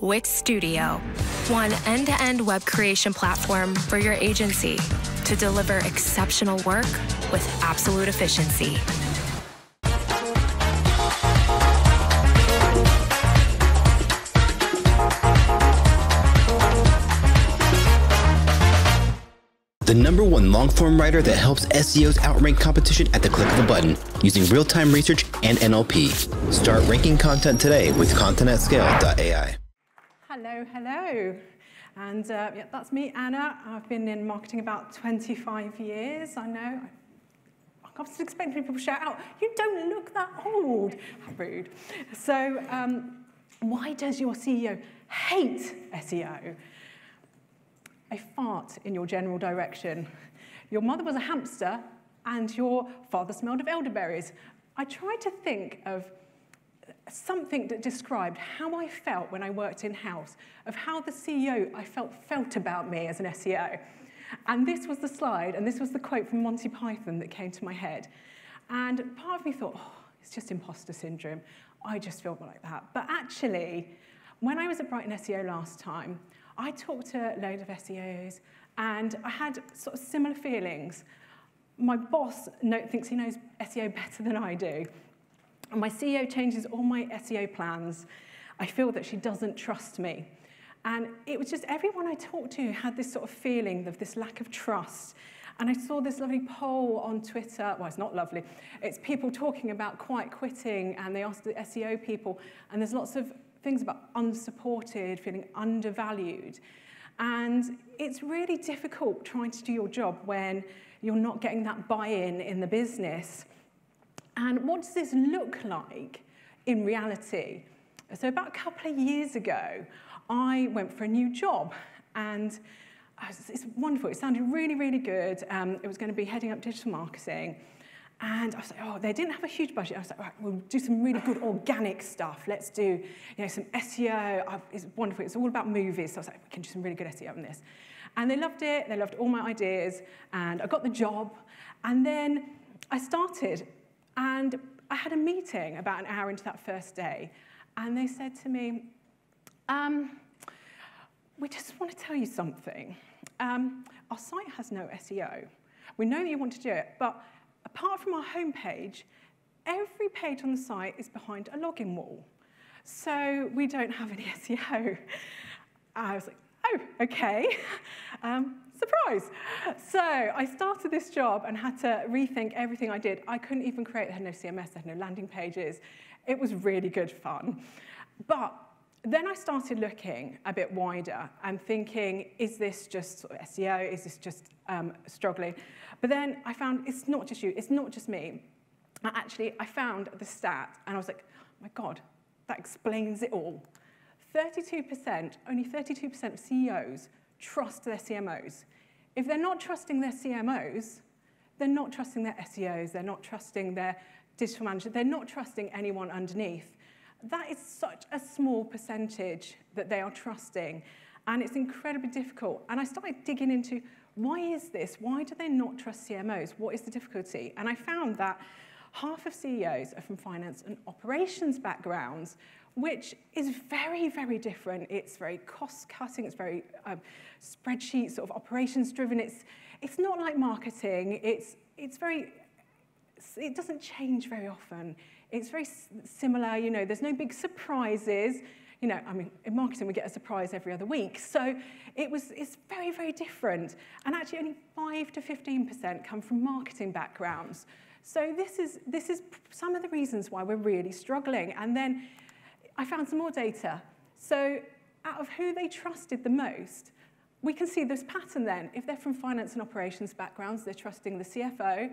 Wix Studio, one end to end web creation platform for your agency to deliver exceptional work with absolute efficiency. the number one long form writer that helps SEOs outrank competition at the click of a button using real time research and NLP. Start ranking content today with contentatscale.ai. Hello, hello. And uh, yeah, that's me, Anna. I've been in marketing about 25 years. I know. I was expecting people to shout out, you don't look that old. How rude. So, um, why does your CEO hate SEO? a fart in your general direction. Your mother was a hamster and your father smelled of elderberries. I tried to think of something that described how I felt when I worked in-house, of how the CEO I felt felt about me as an SEO. And this was the slide, and this was the quote from Monty Python that came to my head. And part of me thought, oh, it's just imposter syndrome. I just feel like that. But actually, when I was at Brighton SEO last time, I talked to a load of SEOs and I had sort of similar feelings. My boss thinks he knows SEO better than I do. And my CEO changes all my SEO plans. I feel that she doesn't trust me. And it was just everyone I talked to had this sort of feeling of this lack of trust. And I saw this lovely poll on Twitter. Well, it's not lovely. It's people talking about quite quitting, and they asked the SEO people, and there's lots of things about unsupported, feeling undervalued. And it's really difficult trying to do your job when you're not getting that buy-in in the business. And what does this look like in reality? So about a couple of years ago, I went for a new job and it's wonderful. It sounded really, really good. Um, it was going to be heading up digital marketing. And I was like, oh, they didn't have a huge budget. I was like, right, we'll do some really good organic stuff. Let's do, you know, some SEO. I've, it's wonderful. It's all about movies. So I was like, we can do some really good SEO on this. And they loved it. They loved all my ideas. And I got the job. And then I started. And I had a meeting about an hour into that first day. And they said to me, um, we just want to tell you something. Um, our site has no SEO. We know that you want to do it, but apart from our homepage, every page on the site is behind a login wall. So we don't have any SEO. I was like, oh, okay. Um, surprise. So I started this job and had to rethink everything I did. I couldn't even create, I had no CMS, I had no landing pages. It was really good fun. But then I started looking a bit wider and thinking, is this just SEO? Is this just um, struggling? But then I found it's not just you, it's not just me. I Actually, I found the stat and I was like, oh my God, that explains it all. 32%, only 32% of CEOs trust their CMOs. If they're not trusting their CMOs, they're not trusting their SEOs, they're not trusting their digital manager, they're not trusting anyone underneath. That is such a small percentage that they are trusting, and it's incredibly difficult. And I started digging into why is this? Why do they not trust CMOs? What is the difficulty? And I found that half of CEOs are from finance and operations backgrounds, which is very, very different. It's very cost cutting, it's very um, spreadsheet sort of operations driven. It's, it's not like marketing, it's, it's very, it doesn't change very often. It's very similar, you know, there's no big surprises you know, I mean, in marketing we get a surprise every other week. So it was, it's very, very different. And actually only 5 to 15% come from marketing backgrounds. So this is, this is some of the reasons why we're really struggling. And then I found some more data. So out of who they trusted the most, we can see this pattern then. If they're from finance and operations backgrounds, they're trusting the CFO,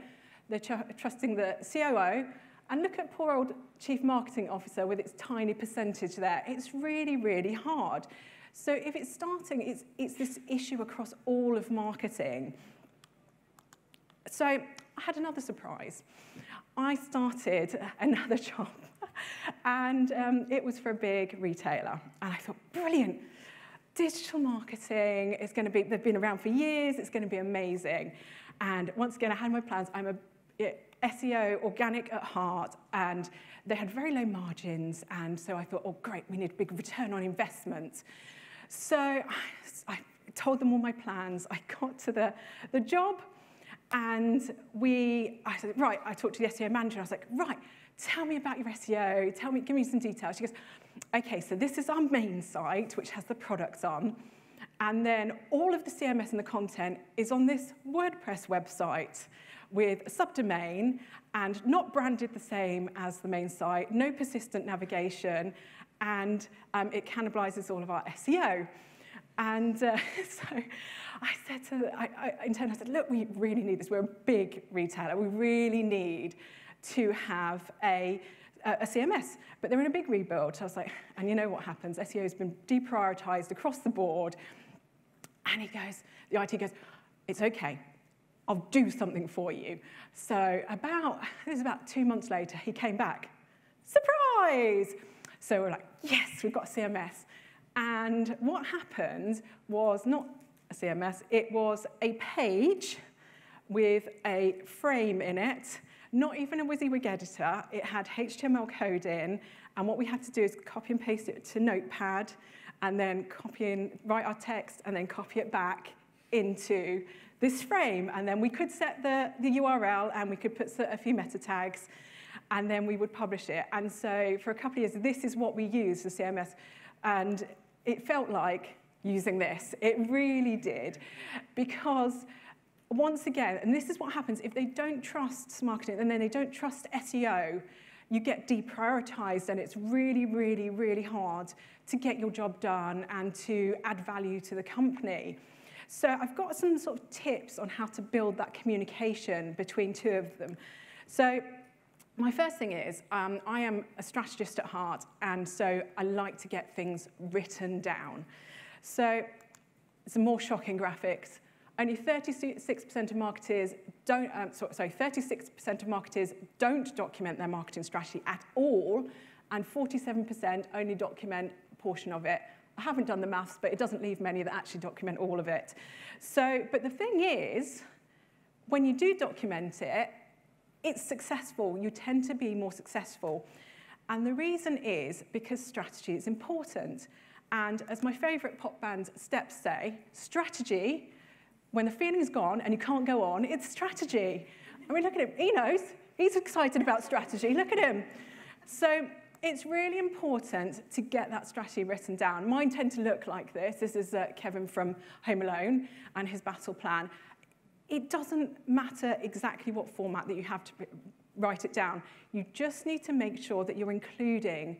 they're tr trusting the COO, and look at poor old chief marketing officer with its tiny percentage there. It's really, really hard. So if it's starting, it's, it's this issue across all of marketing. So I had another surprise. I started another job, and um, it was for a big retailer. And I thought, brilliant, digital marketing is going to be, they've been around for years, it's going to be amazing. And once again, I had my plans. I'm a SEO, organic at heart, and they had very low margins. And so I thought, oh, great, we need a big return on investment. So I, I told them all my plans. I got to the, the job, and we, I said, right, I talked to the SEO manager. I was like, right, tell me about your SEO. Tell me, give me some details. She goes, okay, so this is our main site, which has the products on. And then all of the CMS and the content is on this WordPress website with a subdomain and not branded the same as the main site, no persistent navigation, and um, it cannibalizes all of our SEO. And uh, so I said to, I, I, in turn, I said, look, we really need this. We're a big retailer. We really need to have a, a CMS, but they're in a big rebuild. So I was like, and you know what happens? SEO has been deprioritized across the board. And he goes, the IT goes, it's okay. I'll do something for you. So about, it was about two months later, he came back. Surprise! So we're like, yes, we've got a CMS. And what happened was not a CMS, it was a page with a frame in it, not even a WYSIWYG editor. It had HTML code in, and what we had to do is copy and paste it to Notepad, and then copy and write our text, and then copy it back into this frame. And then we could set the, the URL, and we could put a few meta tags, and then we would publish it. And so for a couple of years, this is what we used for CMS. And it felt like using this. It really did. Because once again, and this is what happens, if they don't trust marketing and then they don't trust SEO, you get deprioritized and it's really, really, really hard to get your job done and to add value to the company. So I've got some sort of tips on how to build that communication between two of them. So my first thing is, um, I am a strategist at heart, and so I like to get things written down. So some more shocking graphics. Only 36% of marketers don't, um, sorry, 36% of marketers don't document their marketing strategy at all, and 47% only document a portion of it. I haven't done the maths, but it doesn't leave many that actually document all of it. So, but the thing is, when you do document it, it's successful. You tend to be more successful. And the reason is because strategy is important. And as my favorite pop band Steps say, strategy, when the feeling's gone and you can't go on, it's strategy. I mean, look at him. He knows. He's excited about strategy. Look at him. So it's really important to get that strategy written down. Mine tend to look like this. This is uh, Kevin from Home Alone and his battle plan. It doesn't matter exactly what format that you have to write it down. You just need to make sure that you're including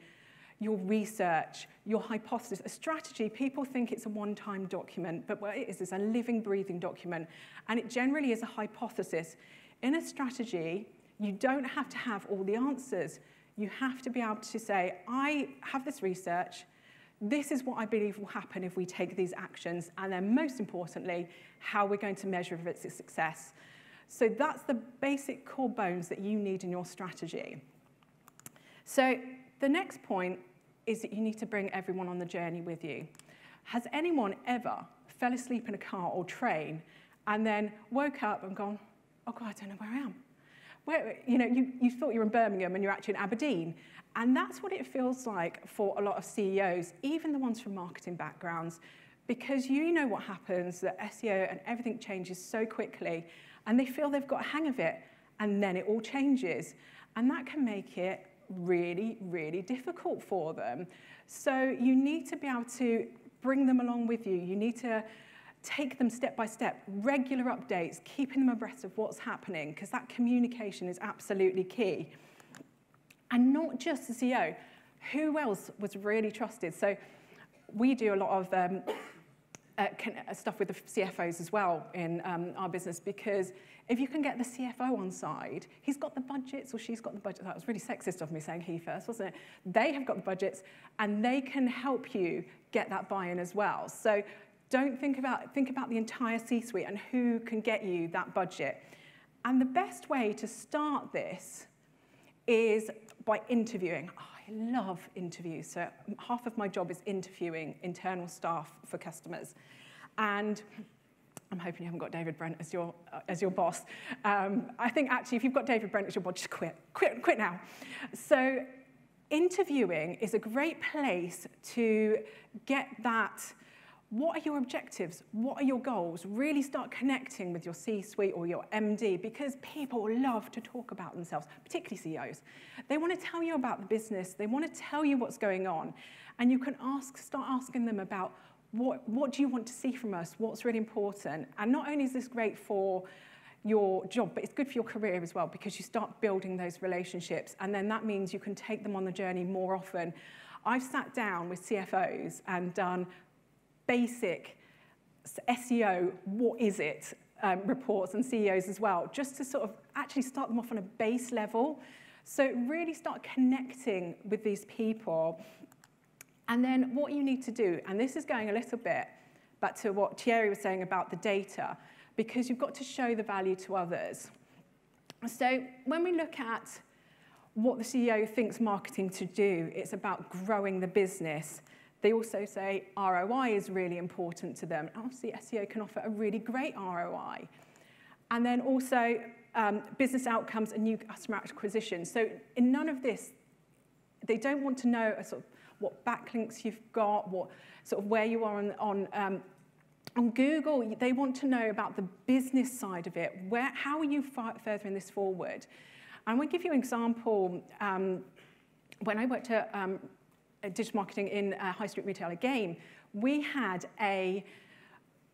your research, your hypothesis. A strategy, people think it's a one-time document, but what it is is a living, breathing document, and it generally is a hypothesis. In a strategy, you don't have to have all the answers. You have to be able to say, I have this research, this is what I believe will happen if we take these actions, and then most importantly, how we're going to measure if it's a success. So that's the basic core bones that you need in your strategy. So the next point is that you need to bring everyone on the journey with you. Has anyone ever fell asleep in a car or train and then woke up and gone, oh God, I don't know where I am? Where, you know, you, you thought you were in Birmingham and you're actually in Aberdeen. And that's what it feels like for a lot of CEOs, even the ones from marketing backgrounds, because you know what happens, that SEO and everything changes so quickly, and they feel they've got a hang of it, and then it all changes. And that can make it really, really difficult for them. So you need to be able to bring them along with you. You need to take them step by step, regular updates, keeping them abreast of what's happening, because that communication is absolutely key. And not just the CEO, who else was really trusted? So we do a lot of um, uh, uh, stuff with the CFOs as well in um, our business because if you can get the CFO on side, he's got the budgets or she's got the budget. That was really sexist of me saying he first, wasn't it? They have got the budgets and they can help you get that buy-in as well. So don't think about, think about the entire C-suite and who can get you that budget. And the best way to start this is by interviewing. Oh, I love interviews. So half of my job is interviewing internal staff for customers. And I'm hoping you haven't got David Brent as your, uh, as your boss. Um, I think actually if you've got David Brent as your boss, just quit, quit, quit now. So interviewing is a great place to get that what are your objectives? What are your goals? Really start connecting with your C-suite or your MD because people love to talk about themselves, particularly CEOs. They want to tell you about the business. They want to tell you what's going on. And you can ask, start asking them about what, what do you want to see from us? What's really important? And not only is this great for your job, but it's good for your career as well because you start building those relationships. And then that means you can take them on the journey more often. I've sat down with CFOs and done basic SEO, what is it, um, reports and CEOs as well, just to sort of actually start them off on a base level. So really start connecting with these people. And then what you need to do, and this is going a little bit back to what Thierry was saying about the data, because you've got to show the value to others. So when we look at what the CEO thinks marketing to do, it's about growing the business. They also say ROI is really important to them. Obviously, SEO can offer a really great ROI. And then also um, business outcomes and new customer acquisition. So in none of this, they don't want to know sort of what backlinks you've got, what sort of where you are on, on, um, on Google. They want to know about the business side of it. Where, how are you furthering this forward? And we'll give you an example. Um, when I worked at um, digital marketing in a high street retailer game, we had a,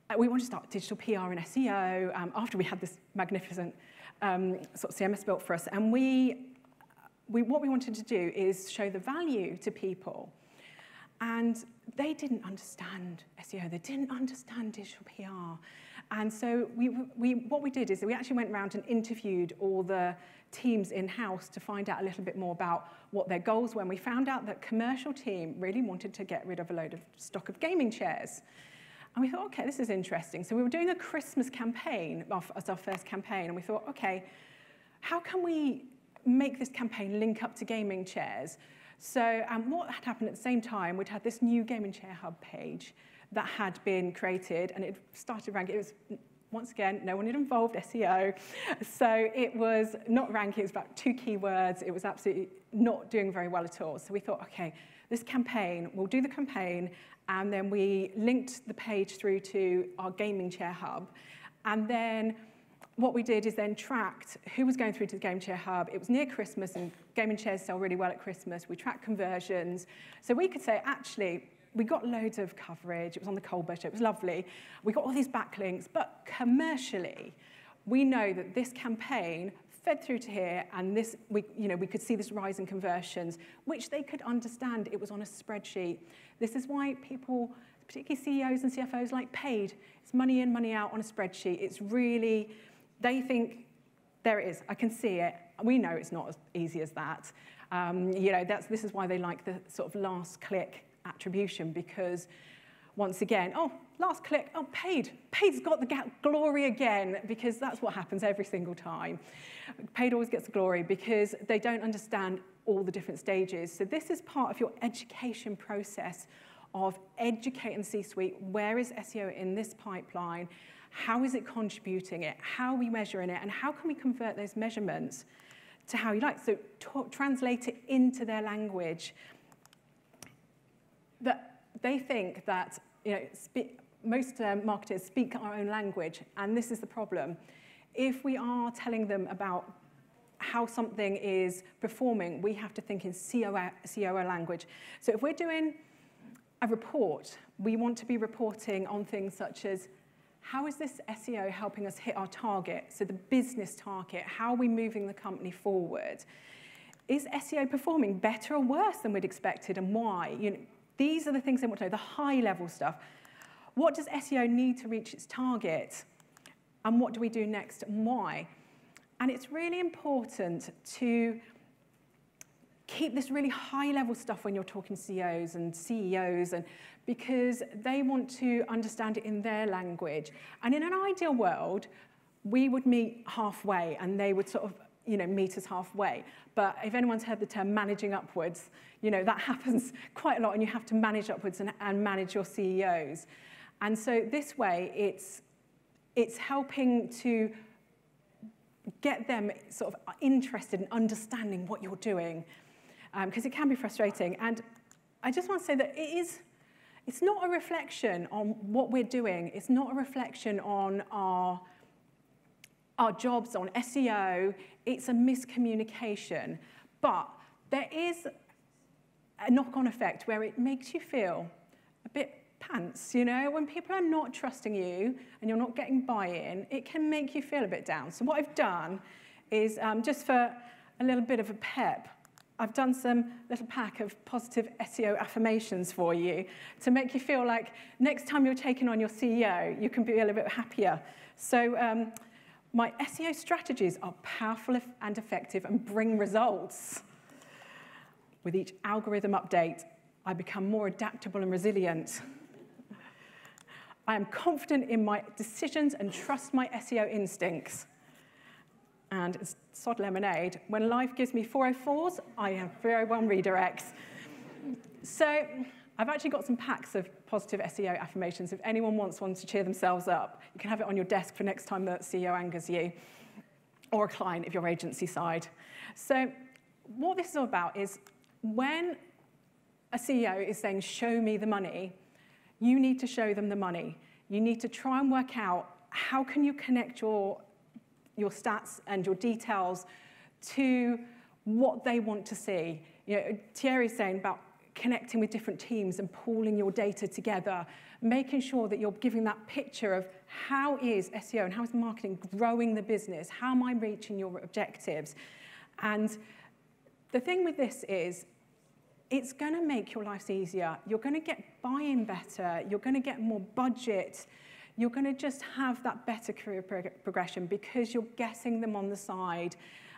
uh, we wanted to start digital PR and SEO um, after we had this magnificent um, sort of CMS built for us. And we, we, what we wanted to do is show the value to people. And they didn't understand SEO, they didn't understand digital PR. And so we, we, what we did is we actually went around and interviewed all the teams in-house to find out a little bit more about what their goals were. And we found out that commercial team really wanted to get rid of a load of stock of gaming chairs. And we thought, okay, this is interesting. So we were doing a Christmas campaign as our first campaign, and we thought, okay, how can we make this campaign link up to gaming chairs? So um, what had happened at the same time, we'd had this new Gaming Chair Hub page that had been created, and it started ranking. It was once again, no one had involved SEO. So it was not ranking, it was about two keywords. It was absolutely not doing very well at all. So we thought, okay, this campaign, we'll do the campaign, and then we linked the page through to our gaming chair hub. And then what we did is then tracked who was going through to the Game Chair Hub. It was near Christmas, and gaming chairs sell really well at Christmas. We tracked conversions. So we could say, actually, we got loads of coverage. It was on the Colbert Show. It was lovely. We got all these backlinks. But commercially, we know that this campaign fed through to here, and this, we, you know, we could see this rise in conversions, which they could understand. It was on a spreadsheet. This is why people, particularly CEOs and CFOs, like paid. It's money in, money out on a spreadsheet. It's really, they think, there it is, I can see it. We know it's not as easy as that. Um, you know, that's, this is why they like the sort of last click attribution because once again, oh, last click, oh, paid. Paid's got the glory again because that's what happens every single time. Paid always gets the glory because they don't understand all the different stages. So this is part of your education process of educating C-suite. Where is SEO in this pipeline? How is it contributing it? How are we measuring it? And how can we convert those measurements to how you like? So translate it into their language that they think that you know, most um, marketers speak our own language, and this is the problem. If we are telling them about how something is performing, we have to think in COO language. So if we're doing a report, we want to be reporting on things such as how is this SEO helping us hit our target? So the business target, how are we moving the company forward? Is SEO performing better or worse than we'd expected and why? You know, these are the things they want to know, the high level stuff. What does SEO need to reach its target? And what do we do next and why? And it's really important to keep this really high level stuff when you're talking CEOs and CEOs and because they want to understand it in their language. And in an ideal world, we would meet halfway and they would sort of you know, meet us halfway. But if anyone's heard the term managing upwards, you know, that happens quite a lot and you have to manage upwards and, and manage your CEOs. And so this way, it's it's helping to get them sort of interested in understanding what you're doing because um, it can be frustrating. And I just want to say that it is, it's not a reflection on what we're doing. It's not a reflection on our, our jobs, on SEO. It's a miscommunication. But there is a knock-on effect where it makes you feel a bit pants, you know? When people are not trusting you and you're not getting buy-in, it can make you feel a bit down. So what I've done is um, just for a little bit of a pep, I've done some little pack of positive SEO affirmations for you to make you feel like next time you're taking on your CEO, you can be a little bit happier. So um, my SEO strategies are powerful and effective and bring results. With each algorithm update, I become more adaptable and resilient. I am confident in my decisions and trust my SEO instincts. And sod lemonade. When life gives me 404s, I have 301 redirects. So I've actually got some packs of positive SEO affirmations. If anyone wants one to cheer themselves up, you can have it on your desk for next time the CEO angers you, or a client if you're agency side. So what this is all about is when a CEO is saying, show me the money, you need to show them the money. You need to try and work out how can you connect your, your stats and your details to what they want to see. You know, Thierry's saying about connecting with different teams and pooling your data together, making sure that you're giving that picture of how is SEO and how is marketing growing the business? How am I reaching your objectives? And the thing with this is it's going to make your life easier. You're going to get buy-in better. You're going to get more budget. You're going to just have that better career prog progression because you're getting them on the side.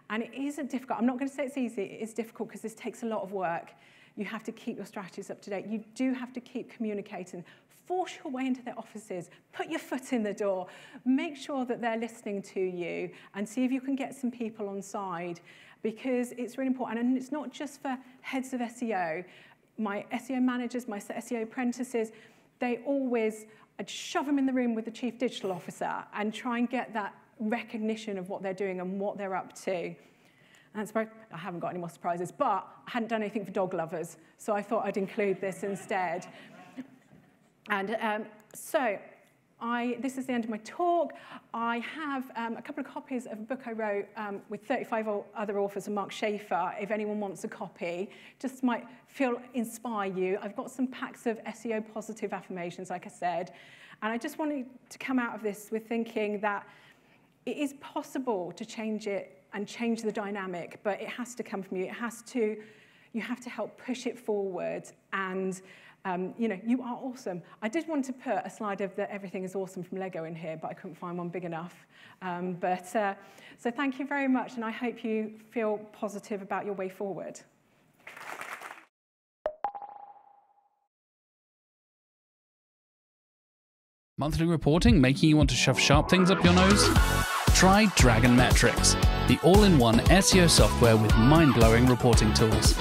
And it isn't difficult. I'm not going to say it's easy. It is difficult because this takes a lot of work. You have to keep your strategies up to date. You do have to keep communicating. Force your way into their offices. Put your foot in the door. Make sure that they're listening to you and see if you can get some people on side because it's really important. And it's not just for heads of SEO. My SEO managers, my SEO apprentices, they always, I'd shove them in the room with the chief digital officer and try and get that recognition of what they're doing and what they're up to. And I haven't got any more surprises, but I hadn't done anything for dog lovers, so I thought I'd include this instead. And um, so I, this is the end of my talk. I have um, a couple of copies of a book I wrote um, with 35 other authors and Mark Schaefer, if anyone wants a copy. Just might feel inspire you. I've got some packs of SEO positive affirmations, like I said. And I just wanted to come out of this with thinking that it is possible to change it and change the dynamic, but it has to come from you. It has to, you have to help push it forward and um, you know, you are awesome. I did want to put a slide of the Everything is Awesome from Lego in here, but I couldn't find one big enough. Um, but, uh, so thank you very much, and I hope you feel positive about your way forward. Monthly reporting making you want to shove sharp things up your nose? Try Dragon Metrics, the all-in-one SEO software with mind-blowing reporting tools.